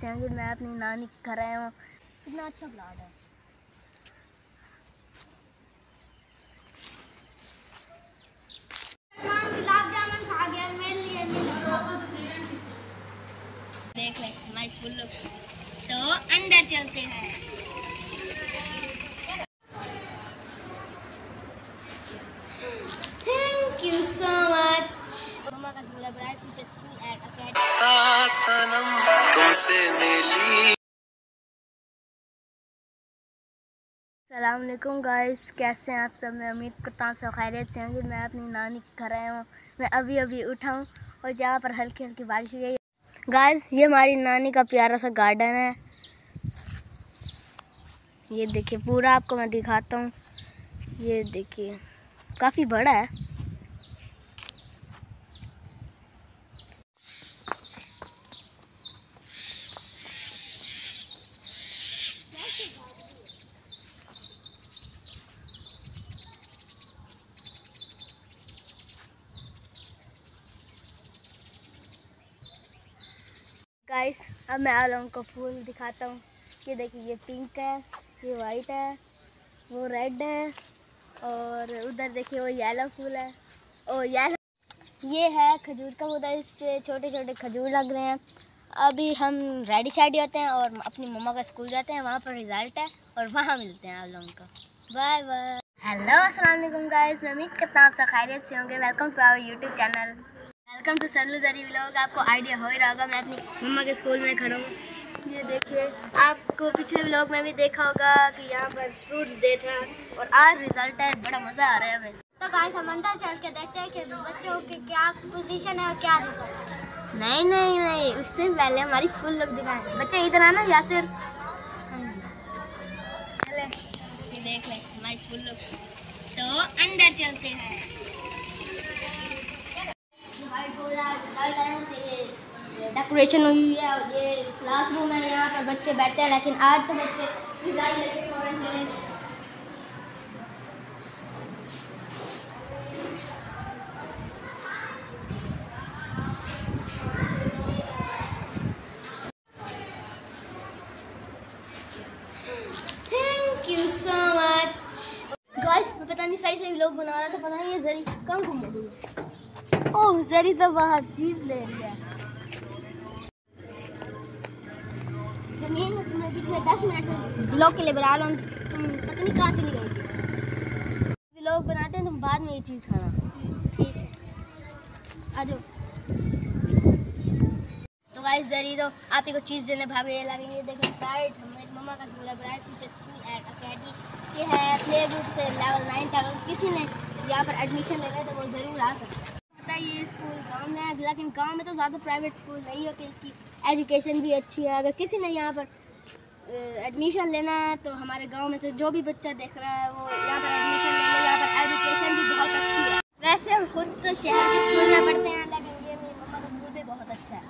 से हैं कि मैं अपनी नानी के घर आया हूँ। कितना अच्छा प्लाट है। देख ले हमारी फुल तो अंदर चलते हैं। थैंक यू सो मच मम्मा का स्कूल है bright future school and academy सनम तुमसे मिली। सलामकुम गाइस, कैसे हैं आप सब? मैं उम्मीद करता हूँ सब खैरियत से होंगे। मैं अपनी नानी के घर आया हूँ। मैं अभी अभी उठा हूँ और जहाँ पर हल्की हल्की बारिश हुई है। गाइस, ये हमारी नानी का प्यारा सा गार्डन है। ये देखिए, पूरा आपको मैं दिखाता हूँ। ये देखिए, काफ़ी बड़ा है। गाइस अब मैं आप लोगों को फूल दिखाता हूँ। ये देखिए, ये पिंक है, ये वाइट है, वो रेड है और उधर देखिए, वो येलो फूल है। ओ येलो ये है खजूर का पौधा इस पे छोटे छोटे खजूर लग रहे हैं। अभी हम रेडी शाइडी होते हैं और अपनी मम्मा का स्कूल जाते हैं, वहाँ पर रिज़ल्ट है और वहाँ मिलते हैं आप लोगों को। बाय बाय हेलो अस्सलाम वालेकुम गाइस मैं उम्मीद करता हूँ आप सब खैरियत से होंगे। Welcome to our YouTube channel welcome to Sallu Zari vlog आपको आइडिया हो ही रहा होगा मैं अपनी मम्मा के स्कूल में खड़ा हूँ। ये देखिए आपको पिछले व्लॉग में भी देखा होगा कि यहाँ पर फ्रूट्स डे था और आज रिज़ल्ट है बड़ा मज़ा आ रहा है हमें। तो गाइस हम अंदर चल के देखते हैं कि बच्चों की क्या पोजीशन है और क्या रिज़ल्ट है। नहीं नहीं नहीं उससे पहले हमारी फुल लुक दिखाएँ। बच्चे इधर आना यासिर। चले देख ले हमारी फुल लुक तो अंदर चलते हैं। डेकोरेशन हुई है और ये क्लासरूम है यहाँ पर बच्चे बैठते हैं, लेकिन आज तो बच्चे रिज़ल्ट लेके फ़ौरन पता नहीं सही सही लोग बना रहा था, पता नहीं ये जरी कहाँ घूम तो बाहर चीज़ ले लिया। ब्लॉग के लिए बना लो। तुम पता नहीं कहाँ चली गई थी लोग बनाते हैं, तुम बाद में ये चीज़ खाना। ठीक है। आ जाओ। तो गाइस जरी तो आप ही को चीज़ देने भाभी ये लग रही है। देखो ब्राइट हमारी मम्मा का स्कूल है। Bright future school and academy ये है प्ले ग्रुप से लेवल नाइन तक। किसी ने यहाँ पर एडमिशन लेना है तो वो ज़रूर आ सकता है। है लेकिन गाँव में तो ज़्यादा प्राइवेट स्कूल नहीं होते इसकी एजुकेशन भी अच्छी है। अगर किसी ने यहाँ पर एडमिशन लेना है तो हमारे गाँव में से जो भी बच्चा देख रहा है वो यहाँ पर एडमिशन ले यहाँ पर एजुकेशन भी बहुत अच्छी है। वैसे हम खुद तो शहर के स्कूल में पढ़ते हैं लेकिन ये मेरी का स्कूल भी बहुत अच्छा है।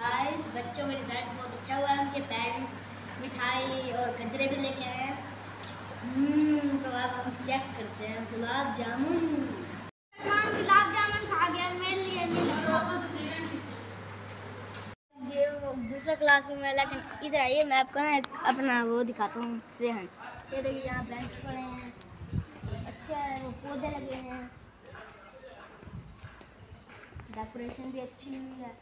गाइस बच्चों में रिज़ल्ट बहुत अच्छा हुआ उनके पेरेंट्स मिठाई और गजरे भी लेके आए हैं। हम्म, तो अब हम चेक करते हैं गुलाब जामुन। क्लासरूम है लेकिन इधर आइए, मैं आपको ना अपना वो दिखाता हूँ ये देखिए, यहाँ बेंच पड़े हैं। अच्छा है, वो पौधे लगे हैं। डेकोरेशन भी अच्छी हुई है।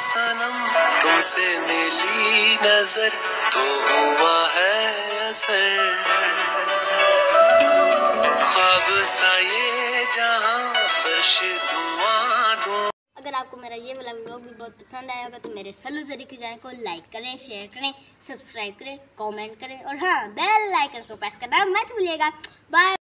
सनम, तुमसे मिली नज़र तो हुआ है असर। सा ये जहाँ फर्श आपको मेरा ये वाला ब्लॉग भी बहुत पसंद आया होगा तो मेरे सलू ज़रिए चैनल को लाइक करें शेयर करें सब्सक्राइब करें कमेंट करें और हाँ बेल आइकन को प्रेस करना मत भूलिएगा। बाय